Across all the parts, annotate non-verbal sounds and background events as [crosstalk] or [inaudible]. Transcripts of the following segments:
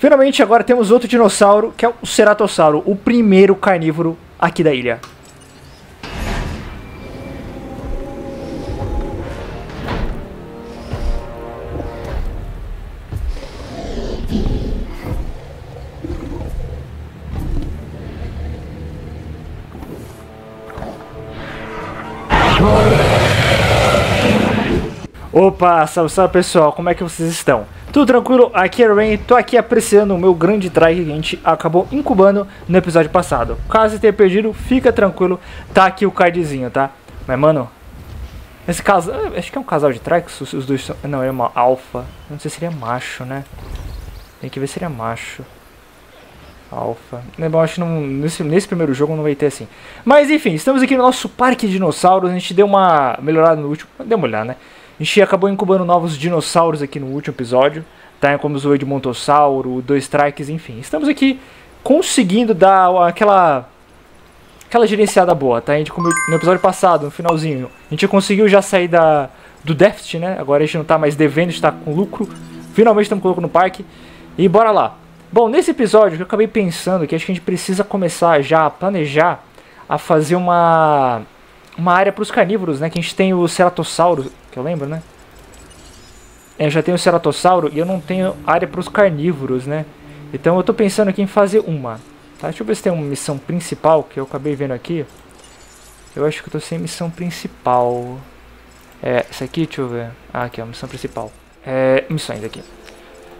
Finalmente agora temos outro dinossauro, que é o Ceratossauro, o primeiro carnívoro aqui da ilha. Opa, salve, salve pessoal, como é que vocês estão? Tudo tranquilo? Aqui é o Rain, tô aqui apreciando o meu grande try que a gente acabou incubando no episódio passado. Caso tenha perdido, fica tranquilo, tá aqui o cardzinho, tá? Mas mano, esse casal, acho que é um casal de trikes, os dois são, não, é uma alfa, não sei se seria macho, né? Tem que ver se seria macho. Alfa. É bom, acho que não, nesse, nesse primeiro jogo não vai ter assim. Mas enfim, estamos aqui no nosso parque de dinossauros. A gente deu uma melhorada no último. Deu uma olhada, né? A gente acabou incubando novos dinossauros aqui no último episódio, tá? Como o Edmontossauro, dois strikes, enfim. Estamos aqui conseguindo dar aquela aquela gerenciada boa, tá? A gente, como no episódio passado, no finalzinho, a gente conseguiu já sair da, do déficit, né? Agora a gente não tá mais devendo, a gente tá com lucro. Finalmente estamos colocando no parque. E bora lá. Bom, nesse episódio eu acabei pensando que acho que a gente precisa começar já a planejar a fazer uma uma área para os carnívoros, né? Que a gente tem o Ceratossauro, que eu lembro, né? É, eu já tenho o Ceratossauro e eu não tenho área para os carnívoros, né? Então eu tô pensando aqui em fazer uma. Tá? Deixa eu ver se tem uma missão principal que eu acabei vendo aqui. Eu acho que eu tô sem missão principal. É, essa aqui, deixa eu ver. Ah, aqui, a missão principal. É, missões aqui.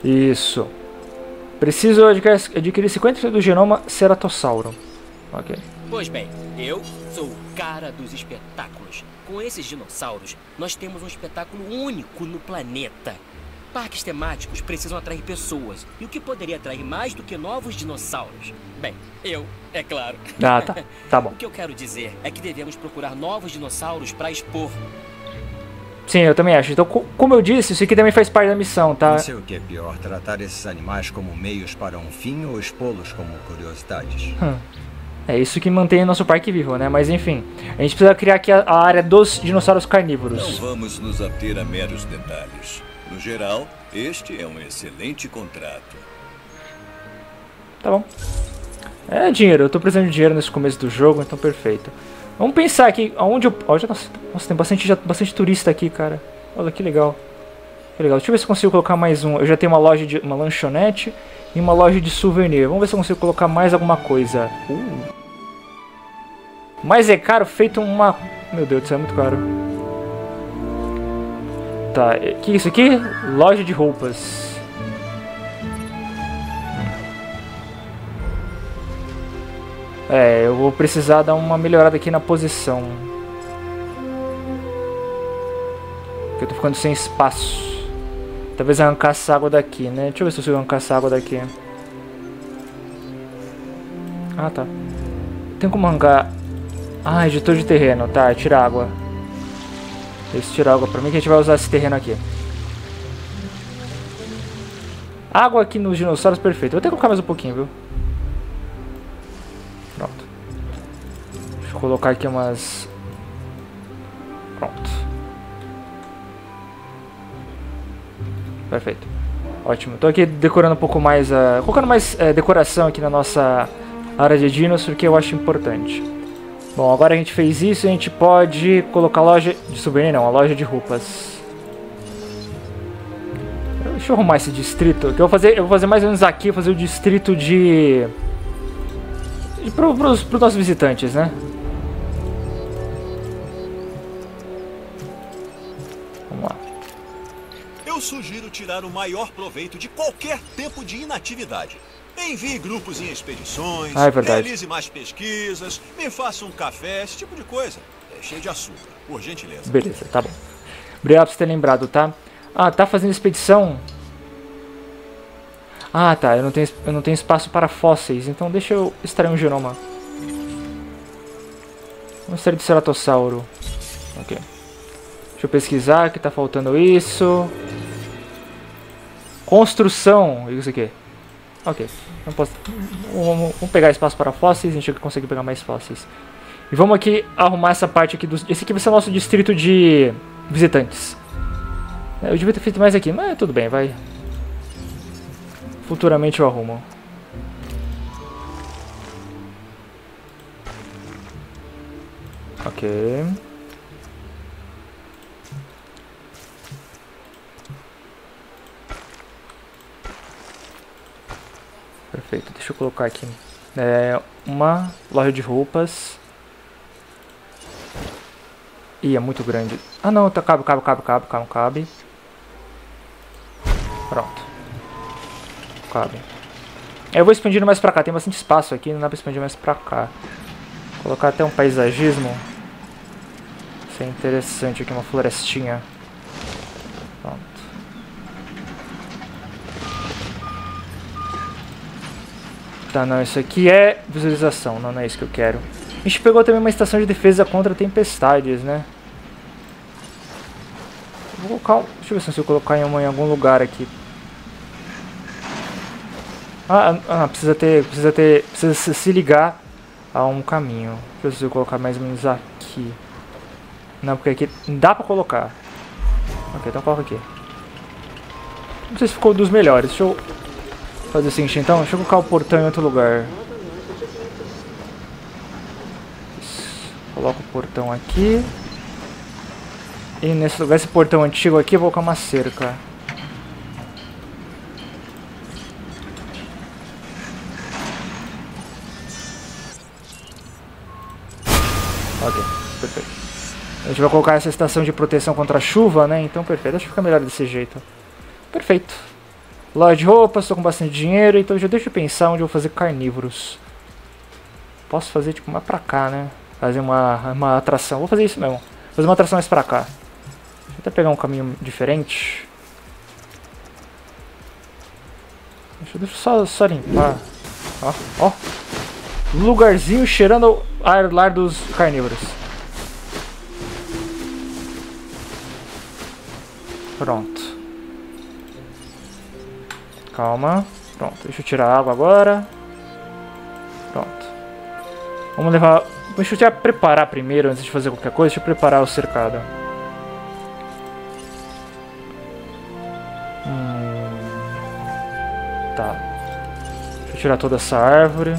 Isso. Preciso adquirir 50% do genoma Ceratossauro. Ok. Pois bem, eu sou o cara dos espetáculos. Com esses dinossauros, nós temos um espetáculo único no planeta. Parques temáticos precisam atrair pessoas. E o que poderia atrair mais do que novos dinossauros? Bem, eu, é claro. Ah, tá. Tá bom. [laughs] o que eu quero dizer é que devemos procurar novos dinossauros para expor. Sim, eu também acho. Então, como eu disse, isso aqui também faz parte da missão, tá? Não sei o que é pior, tratar esses animais como meios para um fim ou expô-los como curiosidades. Hum. É isso que mantém o nosso parque vivo, né? Mas enfim, a gente precisa criar aqui a, a área dos dinossauros carnívoros. Não vamos nos ater a meros detalhes. No geral, este é um excelente contrato. Tá bom. É dinheiro, eu tô precisando de dinheiro nesse começo do jogo, então perfeito. Vamos pensar aqui, aonde eu... Já, nossa, nossa, tem bastante, já, bastante turista aqui, cara. Olha que legal. Que legal. Deixa eu ver se consigo colocar mais um. Eu já tenho uma loja de... uma lanchonete e uma loja de souvenir. Vamos ver se eu consigo colocar mais alguma coisa. Uh. Mas é caro feito uma... Meu Deus céu, é muito caro. Tá, o que é isso aqui? Loja de roupas. É, eu vou precisar dar uma melhorada aqui na posição. Porque eu tô ficando sem espaço. Talvez arrancar essa água daqui, né? Deixa eu ver se eu consigo arrancar essa água daqui. Ah, tá. Tem como arrancar ah, editor de terreno. Tá, tira água. Esse tira água pra mim que a gente vai usar esse terreno aqui. Água aqui nos dinossauros, perfeito. Vou ter que colocar mais um pouquinho, viu? Pronto. Deixa eu colocar aqui umas... Pronto. Perfeito. Ótimo. Tô aqui decorando um pouco mais... Uh, colocando mais uh, decoração aqui na nossa área de dinos, porque eu acho importante. Bom, agora a gente fez isso, a gente pode colocar loja de souvenir, não, a loja de roupas. Deixa eu arrumar esse distrito, que eu vou fazer, eu vou fazer mais ou menos aqui, fazer o distrito de... pros, pros nossos visitantes, né? Vamos lá. Eu sugiro tirar o maior proveito de qualquer tempo de inatividade. Envie grupos em expedições, ah, é realize mais pesquisas, me faça um café, esse tipo de coisa. É cheio de açúcar, por gentileza. Beleza, tá bom. Obrigado por ter lembrado, tá? Ah, tá fazendo expedição? Ah, tá. Eu não tenho, eu não tenho espaço para fósseis, então deixa eu extrair um genoma. Vamos extrair de ceratossauro. Ok. Deixa eu pesquisar que tá faltando isso. Construção. Isso aqui. Ok. Não posso... Vamos, vamos pegar espaço para fósseis, a gente consegue pegar mais fósseis. E vamos aqui arrumar essa parte aqui. Dos... Esse aqui vai ser o nosso distrito de visitantes. Eu devia ter feito mais aqui, mas tudo bem, vai. Futuramente eu arrumo. Ok. Perfeito, deixa eu colocar aqui. É uma loja de roupas. Ih, é muito grande. Ah não, tá, cabe, cabe, cabe, cabe, cabe, cabe. Pronto. Cabe. Eu vou expandindo mais pra cá, tem bastante espaço aqui, não dá pra expandir mais pra cá. Colocar até um paisagismo. Isso é interessante aqui, uma florestinha. Pronto. Tá, não, isso aqui é visualização, não, não é isso que eu quero. A gente pegou também uma estação de defesa contra tempestades, né? Vou colocar, deixa eu ver se eu consigo colocar em, em algum lugar aqui. Ah, ah, precisa ter, precisa ter, precisa se ligar a um caminho. Deixa eu ver se eu colocar mais ou menos aqui. Não, porque aqui dá pra colocar. Ok, então coloca aqui. Não sei se ficou dos melhores. Deixa eu fazer o seguinte então. Deixa eu colocar o portão em outro lugar. Coloco o portão aqui. E nesse lugar, esse portão antigo aqui, eu vou colocar uma cerca. Ok, perfeito. A gente vai colocar essa estação de proteção contra a chuva, né? Então, perfeito. Acho que fica melhor desse jeito. Perfeito. Loja de roupas, estou com bastante dinheiro, então já deixa eu pensar onde eu vou fazer carnívoros. Posso fazer, tipo, mais pra cá, né? Fazer uma, uma atração. Vou fazer isso mesmo. Fazer uma atração mais pra cá. Eu até pegar um caminho diferente. Deixa, deixa eu só, só limpar. Ó, ó. Lugarzinho cheirando ar lar dos carnívoros. Pronto. Calma. Pronto, deixa eu tirar a água agora. Pronto. Vamos levar... Deixa eu já preparar primeiro, antes de fazer qualquer coisa. Deixa eu preparar o cercado. Hum... Tá. Deixa eu tirar toda essa árvore.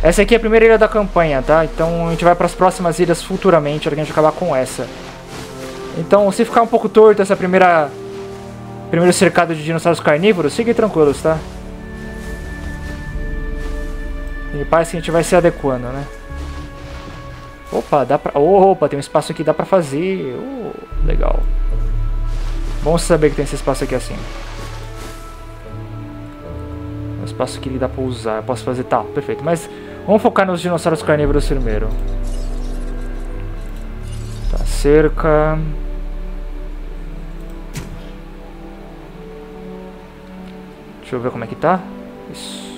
Essa aqui é a primeira ilha da campanha, tá? Então a gente vai para as próximas ilhas futuramente, a gente acabar com essa. Então, se ficar um pouco torto essa primeira... Primeiro cercado de dinossauros carnívoros, fiquem tranquilos, tá? E parece que a gente vai se adequando, né? Opa, dá pra... Opa, tem um espaço aqui, dá pra fazer. Oh, legal. Bom saber que tem esse espaço aqui assim. Um espaço que dá pra usar. Eu posso fazer... Tá, perfeito. Mas Vamos focar nos dinossauros carnívoros primeiro. Tá, cerca. Deixa eu ver como é que tá. Isso.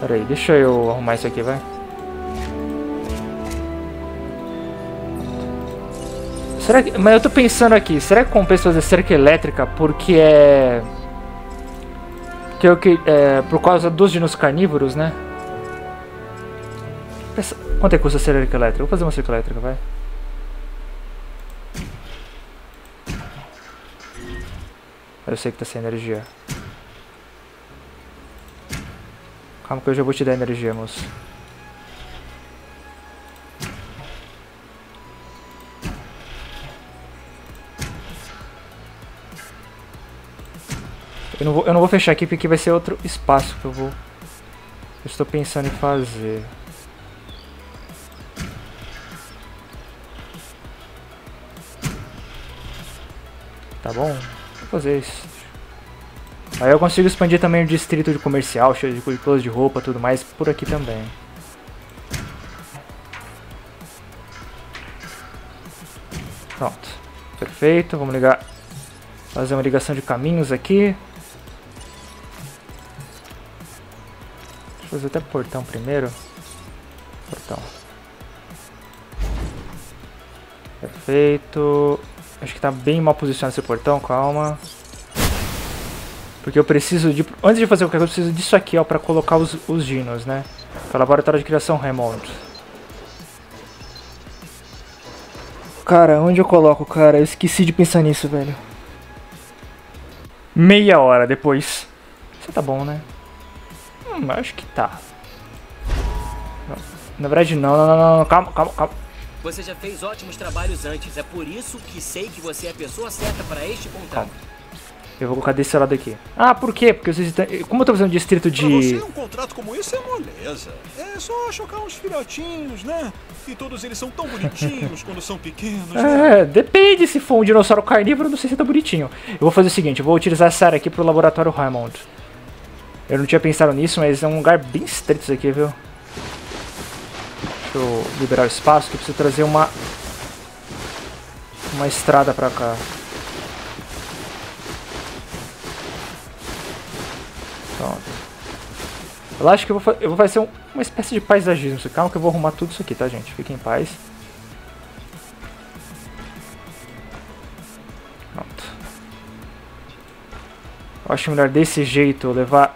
Pera aí, deixa eu arrumar isso aqui, vai. Será que, mas eu tô pensando aqui, será que compensa fazer cerca elétrica porque é... Que é o que... É, por causa dos dinos carnívoros, né? Quanto é que custa a cerca elétrica? Vou fazer uma cerca elétrica, vai. Eu sei que tá sem energia. Calma que eu já vou te dar energia, moço. Eu não, vou, eu não vou fechar aqui porque vai ser outro espaço que eu vou... Eu estou pensando em fazer. Tá bom? Vou fazer isso. Aí eu consigo expandir também o distrito de comercial, cheio de coisas de roupa tudo mais, por aqui também. Pronto. Perfeito, vamos ligar... Fazer uma ligação de caminhos aqui. fazer até portão primeiro. Portão. Perfeito. Acho que tá bem mal posicionado esse portão, calma. Porque eu preciso de... Antes de fazer qualquer coisa, eu preciso disso aqui, ó, pra colocar os, os dinos, né? Para laboratório de criação Raymond. Cara, onde eu coloco, cara? Eu esqueci de pensar nisso, velho. Meia hora depois. Isso tá bom, né? Hum, acho que tá. Na verdade, não, não, não, não, calma, calma, calma. Você já fez ótimos trabalhos antes. É por isso que sei que você é a pessoa certa para este contrato. Calma. Eu vou colocar desse lado aqui. Ah, por quê? Porque vocês estão... Como eu tô fazendo distrito de... Pra você, um contrato como esse é moleza. É só chocar uns filhotinhos, né? E todos eles são tão bonitinhos [laughs] quando são pequenos, né? É, depende se for um dinossauro carnívoro, não sei se tá bonitinho. Eu vou fazer o seguinte, eu vou utilizar essa área aqui pro laboratório Hammond. Eu não tinha pensado nisso, mas é um lugar bem estreito isso aqui, viu? Deixa eu liberar o espaço, que eu preciso trazer uma... Uma estrada pra cá. Pronto. Eu acho que eu vou, eu vou fazer um, uma espécie de paisagismo. Calma que eu vou arrumar tudo isso aqui, tá, gente? Fiquem em paz. Pronto. Eu acho melhor desse jeito levar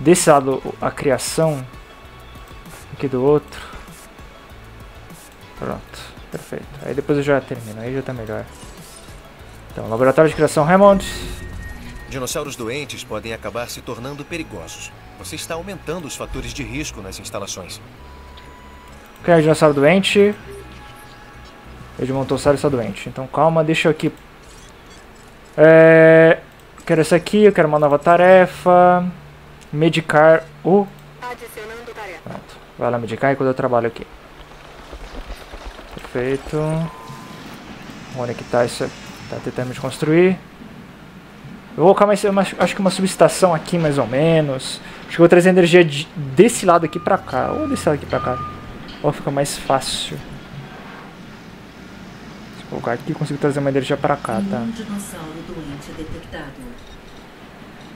desse lado a criação aqui do outro. Pronto, perfeito. Aí depois eu já termino, aí já tá melhor. Então, laboratório de criação Hammond. Dinossauros doentes podem acabar se tornando perigosos. Você está aumentando os fatores de risco nas instalações. Criar dinossauro doente. Edmontossauro está doente. Então calma, deixa eu aqui. É... Quero essa aqui, eu quero uma nova tarefa. Medicar o. Pronto. Vai lá medicar enquanto eu trabalho aqui. Perfeito. Onde é que tá isso? Tá tentando de construir. Eu vou colocar mais, uma, acho que uma subestação aqui mais ou menos. Acho que eu vou trazer energia de, desse lado aqui pra cá. Ou desse lado aqui pra cá. Ou fica mais fácil. Se eu colocar aqui, consigo trazer uma energia pra cá, tá? Detectado.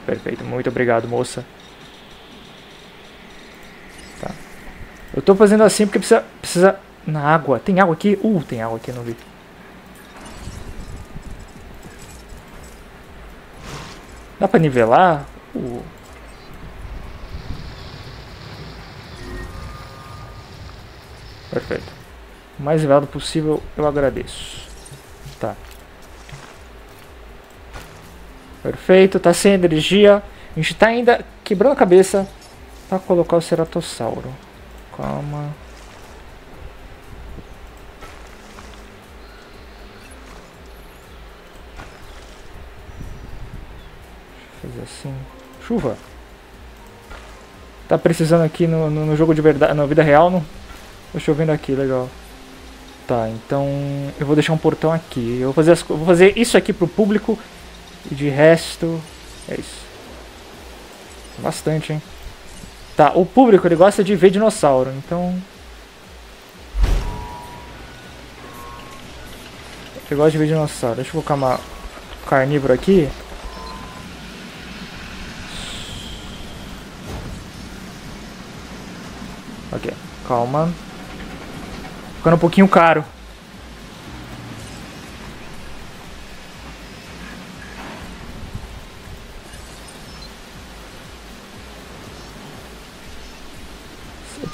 Perfeito, muito obrigado, moça. Tá. Eu tô fazendo assim porque precisa, precisa... Na água. Tem água aqui? Uh, tem água aqui, não vi. Dá pra nivelar? Uh. Perfeito. O mais nivelado possível, eu agradeço. Tá. Perfeito, tá sem energia. A gente tá ainda quebrando a cabeça pra colocar o ceratossauro. Calma. Assim. Chuva. Tá precisando aqui no, no, no jogo de verdade, na vida real, não? Tô chovendo aqui, legal. Tá, então eu vou deixar um portão aqui. Eu vou fazer, as, vou fazer isso aqui pro público e de resto é isso. Bastante, hein? Tá, o público ele gosta de ver dinossauro, então ele gosta de ver dinossauro. Deixa eu colocar uma carnívoro aqui. Ok, calma. Ficando um pouquinho caro.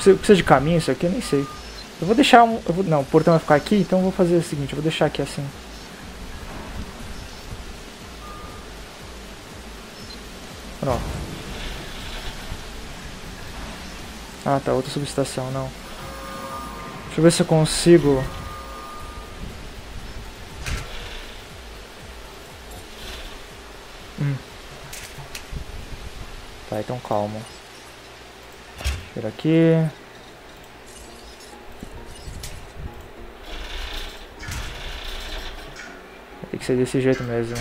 Precisa, de caminho isso aqui? Eu nem sei. Eu vou deixar um... Eu vou, não, o portão vai ficar aqui, então eu vou fazer o seguinte. Eu vou deixar aqui assim. Pronto. Ah, tá. Outra subestação, não. Deixa eu ver se eu consigo... Hum. Tá, então calma. Tira aqui. Tem que ser desse jeito mesmo.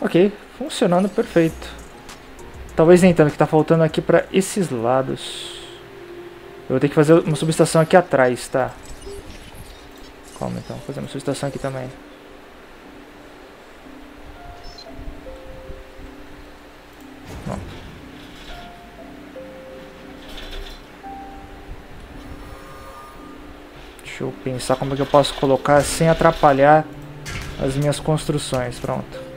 Ok, funcionando perfeito. Talvez nem tanto, que tá faltando aqui pra esses lados. Eu vou ter que fazer uma subestação aqui atrás, tá? Calma então, vou fazer uma subestação aqui também. Pronto. Deixa eu pensar como é que eu posso colocar sem atrapalhar as minhas construções. Pronto.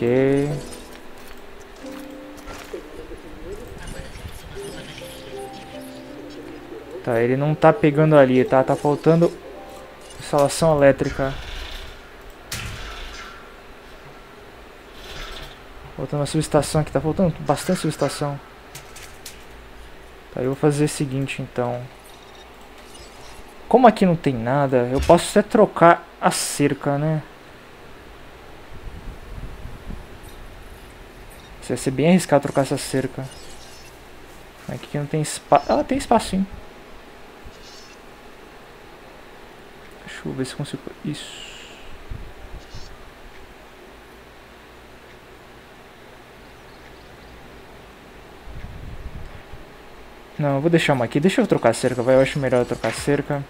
Ok. Tá, ele não tá pegando ali, tá? Tá faltando instalação elétrica. Faltando uma subestação aqui, tá faltando bastante subestação. Tá, eu vou fazer o seguinte então. Como aqui não tem nada, eu posso até trocar a cerca, né? Isso vai ser bem arriscado trocar essa cerca. Aqui não tem espaço. Ah, tem espaço sim. Deixa eu ver se consigo. Isso. Não, eu vou deixar uma aqui. Deixa eu trocar a cerca, vai. Eu acho melhor eu trocar a cerca.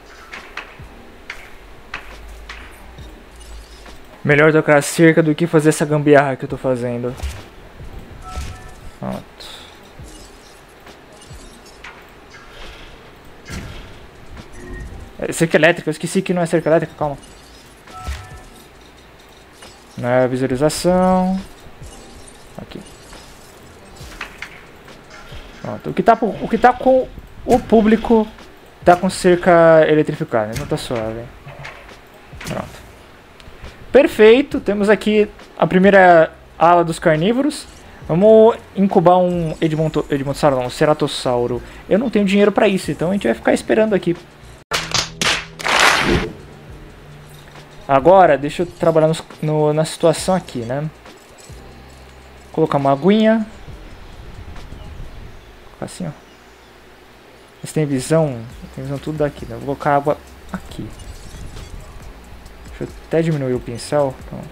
Melhor trocar a cerca do que fazer essa gambiarra que eu tô fazendo. Cerca elétrica, eu esqueci que não é cerca elétrica, calma. Não é visualização. Aqui. Pronto. O que tá, o que tá com o público tá com cerca eletrificada, então tá suave. Pronto. Perfeito, temos aqui a primeira ala dos carnívoros. Vamos incubar um Edmonto, Edmontossauro, não, um Ceratossauro. Eu não tenho dinheiro pra isso, então a gente vai ficar esperando aqui. Agora, deixa eu trabalhar no, no, na situação aqui, né? Colocar uma aguinha assim, ó. Mas tem visão, tem visão tudo daqui, né? Vou colocar água aqui. Deixa eu até diminuir o pincel, pronto.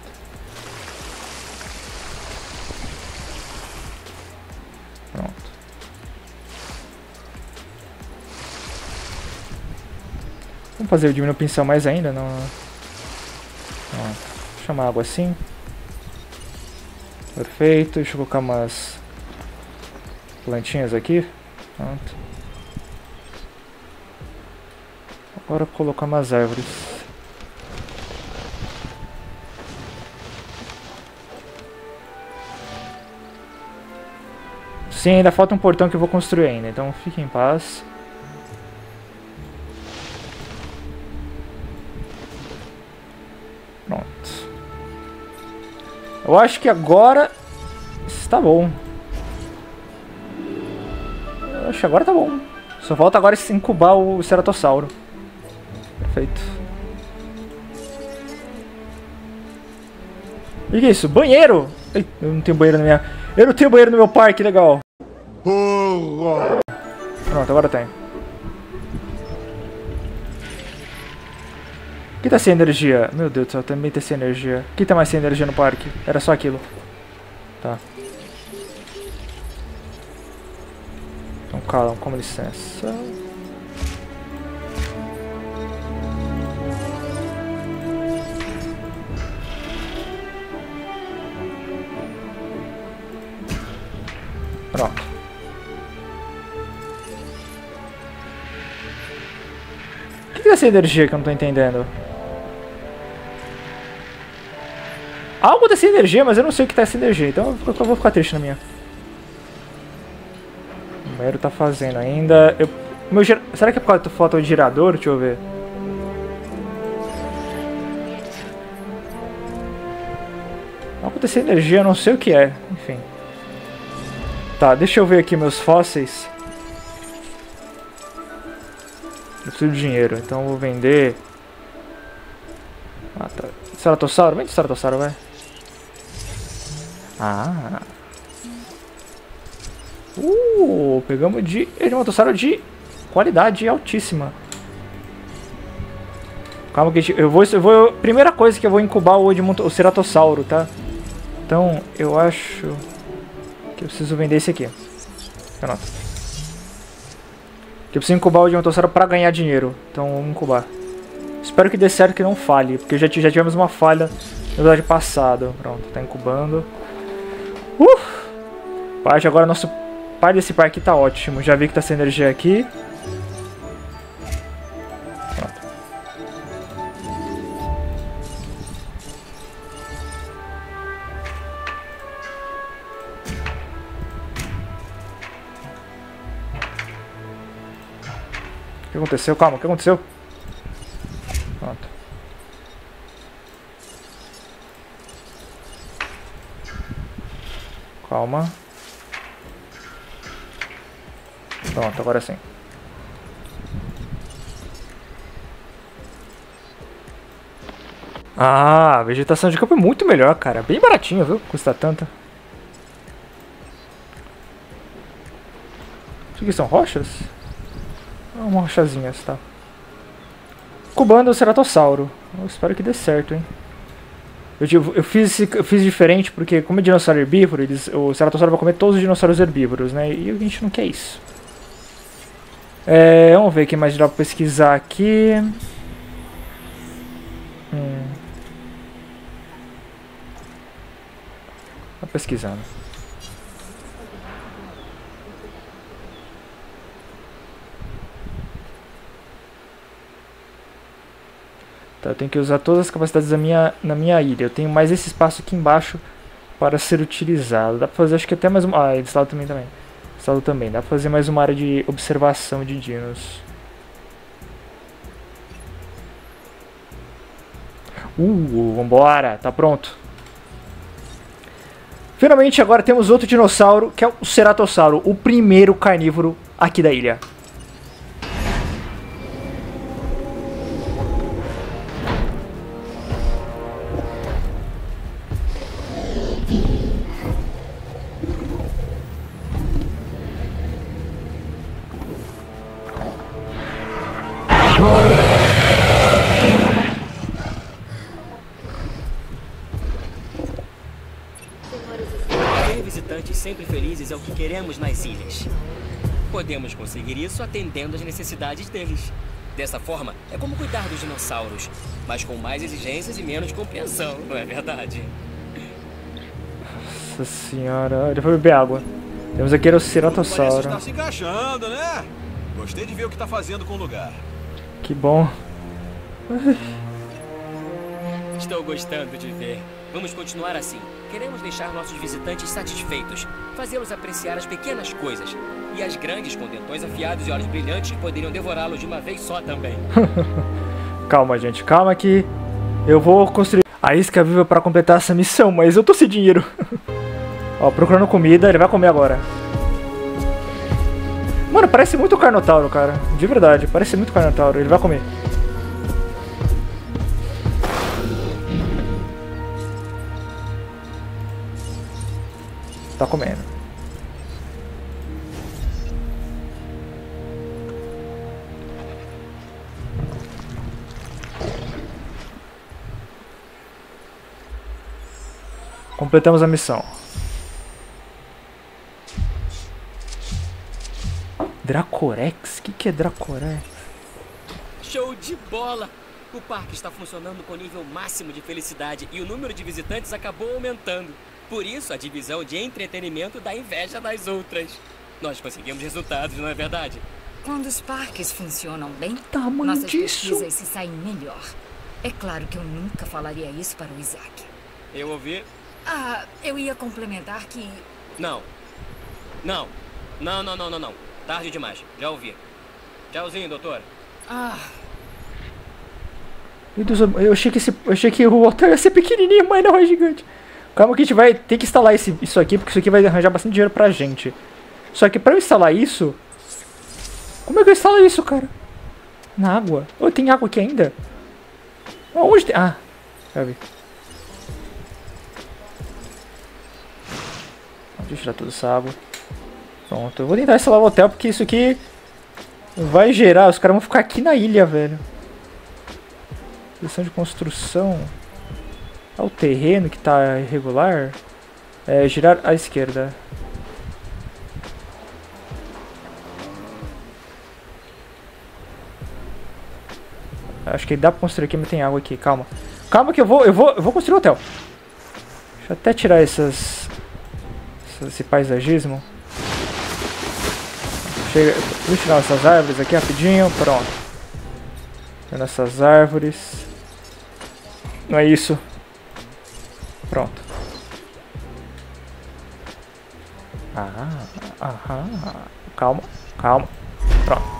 Pronto. Vamos fazer eu diminuir o pincel mais ainda, não... Pronto. Chamar água assim. Perfeito, deixa eu colocar umas plantinhas aqui. Pronto. Agora colocar umas árvores. Sim, ainda falta um portão que eu vou construir ainda, então fique em paz. Eu acho que agora está bom. Oxe, agora tá bom. Só falta agora incubar o Ceratossauro. Perfeito. E que é isso? Banheiro! Ei, eu não tenho banheiro na minha... Eu não tenho banheiro no meu parque, legal. Pronto, agora tem. Que tá sem energia? Meu Deus do céu, também tá sem energia. que tá mais sem energia no parque? Era só aquilo. Tá. Então calma, com licença. Pronto. O que é essa energia que eu não tô entendendo? Algo dessa energia, mas eu não sei o que tá essa energia, então eu vou ficar triste na minha banheiro tá fazendo ainda. Eu, meu, será que é por causa do fotogirador? Deixa eu ver. Não aconteceu energia, eu não sei o que é. Enfim. Tá, deixa eu ver aqui meus fósseis. Eu preciso de dinheiro, então eu vou vender. Ah, tá. Ceratossauro? Vende Ceratossauro, vai. Ah. Uh, pegamos de Edmontossauro de qualidade altíssima. Calma que eu vou, eu vou... Primeira coisa que eu vou incubar o, Edmont, o Ceratossauro, tá? Então, eu acho que eu preciso vender esse aqui. Pronto. Que eu preciso incubar o Edmontossauro pra ganhar dinheiro. Então, vamos incubar. Espero que dê certo que não falhe, porque já, já tivemos uma falha no episódio passado. Pronto, tá incubando. Uh! Parte agora nosso par desse parque tá ótimo. Já vi que tá sem energia aqui. Pronto. O que aconteceu? Calma, o que aconteceu? Pronto. Calma. Pronto, agora sim. Ah, a vegetação de campo é muito melhor, cara. Bem baratinho, viu? Custa tanto. Isso aqui são rochas? Ah, uma rochazinha, tá. Cubando o ceratossauro. Eu espero que dê certo, hein. Eu, eu, fiz, eu fiz diferente porque, como é dinossauro herbívoro, eles, o ceratossauro vai comer todos os dinossauros herbívoros, né? E a gente não quer isso. É, vamos ver o que mais dá pra pesquisar aqui. Hum. Tá pesquisando. Tá, eu tenho que usar todas as capacidades da minha, na minha ilha. Eu tenho mais esse espaço aqui embaixo para ser utilizado. Dá pra fazer acho que até mais uma. Ah, esse lado também também. Esse lado também. Dá pra fazer mais uma área de observação de dinos. Uh, vambora, tá pronto. Finalmente agora temos outro dinossauro, que é o Ceratossauro, o primeiro carnívoro aqui da ilha. Queremos nas ilhas. Podemos conseguir isso atendendo às necessidades deles. Dessa forma, é como cuidar dos dinossauros, mas com mais exigências e menos compreensão, não é verdade? Nossa senhora, ele foi beber água. Temos aqui o Parece Ceratossauro. estar se encaixando, né? Gostei de ver o que tá fazendo com o lugar. Que bom. Estou gostando de ver. Vamos continuar assim. Queremos deixar nossos visitantes satisfeitos, fazê-los apreciar as pequenas coisas e as grandes com dentões afiados e olhos brilhantes que poderiam devorá-los de uma vez só também. [laughs] Calma, gente, calma que eu vou construir a isca viva para completar essa missão, mas eu tô sem dinheiro. [laughs] Ó, procurando comida, ele vai comer agora. Mano, parece muito Carnotauro, cara. De verdade, parece muito Carnotauro. Ele vai comer. Tá comendo. Completamos a missão. Dracorex? O que, que é Dracorex? Show de bola! O parque está funcionando com nível máximo de felicidade e o número de visitantes acabou aumentando. Por isso, a divisão de entretenimento dá inveja das outras. Nós conseguimos resultados, não é verdade? Quando os parques funcionam bem, Tamanho nossas disso. pesquisas se saem melhor. É claro que eu nunca falaria isso para o Isaac. Eu ouvi. Ah, eu ia complementar que Não. Não. Não, não, não, não, não. Tarde demais. Já ouvi. Tchauzinho, doutor. Ah, Meu Deus, eu achei que, esse, eu achei que o hotel ia ser pequenininho, mas não é gigante. Calma que a gente vai ter que instalar esse, isso aqui, porque isso aqui vai arranjar bastante dinheiro pra gente. Só que pra eu instalar isso... Como é que eu instalo isso, cara? Na água. Oh, tem água aqui ainda? Onde tem... Ah, já vi. Deixa eu tirar toda essa água. Pronto, eu vou tentar instalar o hotel, porque isso aqui vai gerar... Os caras vão ficar aqui na ilha, velho. Seleção de construção. É o terreno que tá irregular. É, girar à esquerda. Acho que dá pra construir aqui, mas tem água aqui. Calma. Calma que eu vou, eu vou, eu vou construir o hotel. Deixa eu até tirar essas, esse paisagismo. Chega, eu tirar essas árvores aqui rapidinho, pronto. Tirando essas árvores. Não é isso. Pronto. Ah, aham. Calma, calma. Pronto.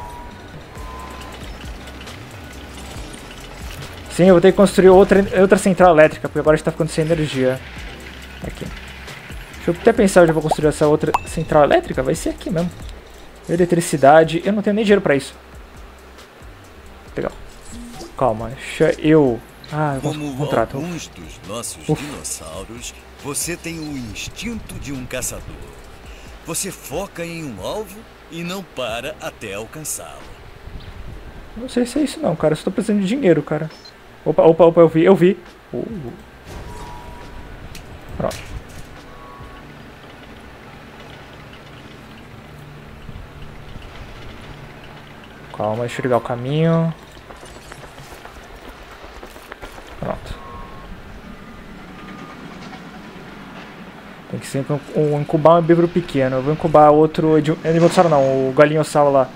Sim, eu vou ter que construir outra, outra central elétrica, porque agora a gente tá ficando sem energia. Aqui. Deixa eu até pensar onde eu vou construir essa outra central elétrica. Vai ser aqui mesmo. Eletricidade. Eu não tenho nem dinheiro pra isso. Legal. Calma, deixa eu... Ah, eu Como contrato. alguns dos nossos Uf. dinossauros, você tem o instinto de um caçador. Você foca em um alvo e não para até alcançá-lo. Não sei se é isso não, cara. Eu só tô precisando de dinheiro, cara. Opa, opa, opa, eu vi, eu vi. Uh. Pronto. Calma, deixa eu ligar o caminho. Pronto. Tem que sempre um, incubar um bíbero pequeno. Eu vou incubar outro. edi- é Dinossauro não, o galinhossauro lá.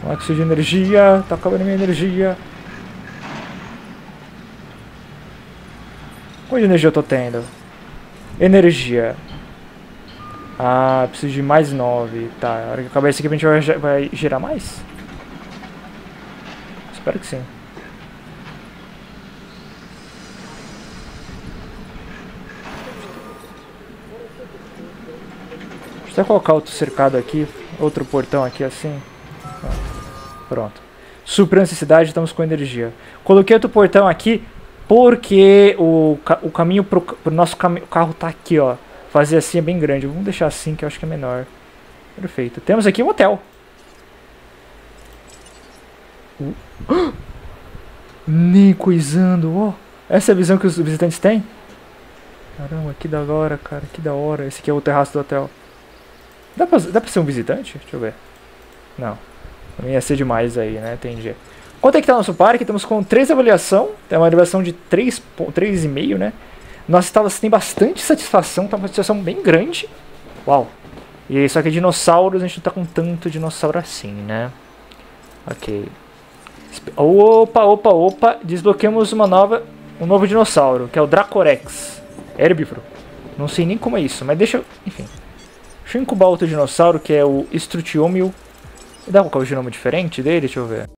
Como é que surge energia? Tá acabando minha energia. Quanto de energia eu tô tendo? Energia. Ah, preciso de mais 9. Tá, a hora que acabar esse aqui a gente vai, vai gerar mais? Espero que sim. Deixa eu colocar outro cercado aqui, outro portão aqui assim. Pronto. Supra a necessidade, estamos com energia. Coloquei outro portão aqui porque o, o caminho pro, pro nosso cami- carro tá aqui, ó. Fazer assim é bem grande. Vamos deixar assim que eu acho que é menor. Perfeito. Temos aqui um hotel. Uh. [gasps] Nem coisando, ó. Essa é a visão que os visitantes têm? Caramba, que da hora, cara. Que da hora. Esse aqui é o terraço do hotel. Dá pra, dá pra ser um visitante? Deixa eu ver. Não. Não ia ser demais aí, né? Entendi. Quanto é que tá nosso parque? Estamos com 3 avaliação. Tem uma avaliação de 3, 3,5, né? Nossa instalação tem bastante satisfação. Tá uma satisfação bem grande. Uau. E só que dinossauros, a gente não tá com tanto dinossauro assim, né? Ok. Opa, opa, opa. Desbloqueamos uma nova, um novo dinossauro, que é o Dracorex. Herbívoro. Não sei nem como é isso, mas deixa eu... Enfim. Deixa eu incubar outro dinossauro, que é o Strutiomil. Dá um genoma diferente dele? Deixa eu ver.